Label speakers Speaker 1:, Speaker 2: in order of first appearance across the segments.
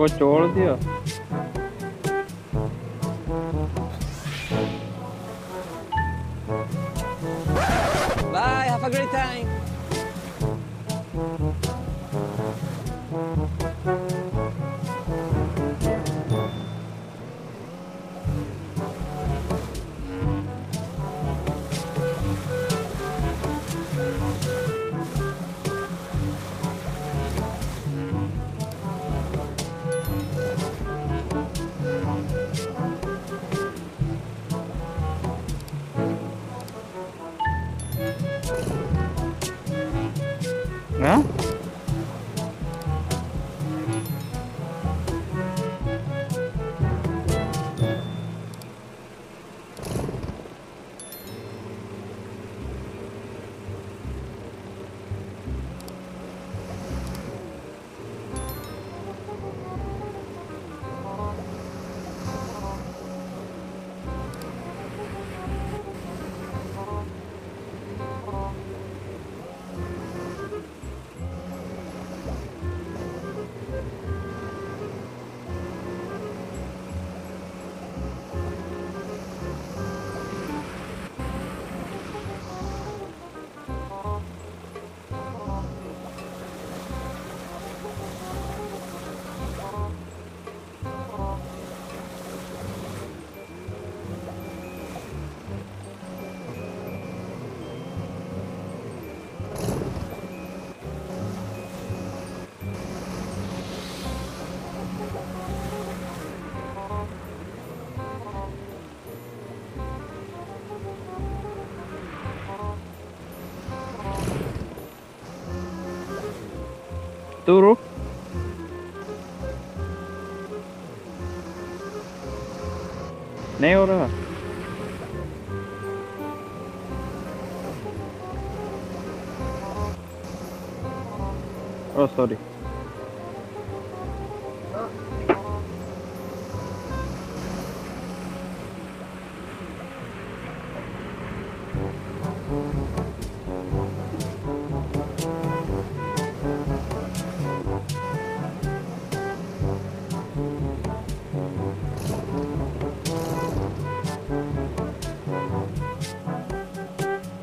Speaker 1: O çoğul diyor.
Speaker 2: Bye, have a great time.
Speaker 1: Ne? turu. Nej, hör? Lah. Oh, sorry.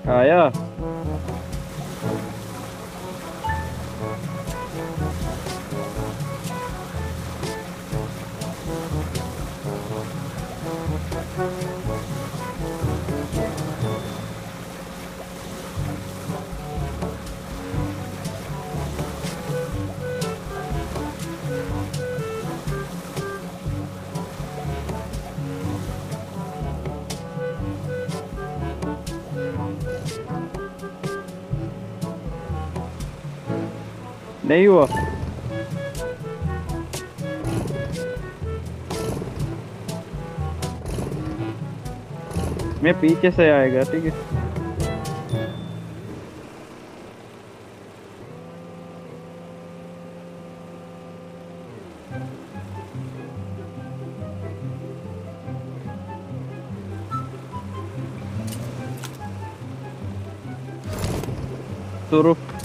Speaker 1: Đấy à Thank you. नहीं हुआ। मैं पीछे से आएगा ठीक है? तो रुक।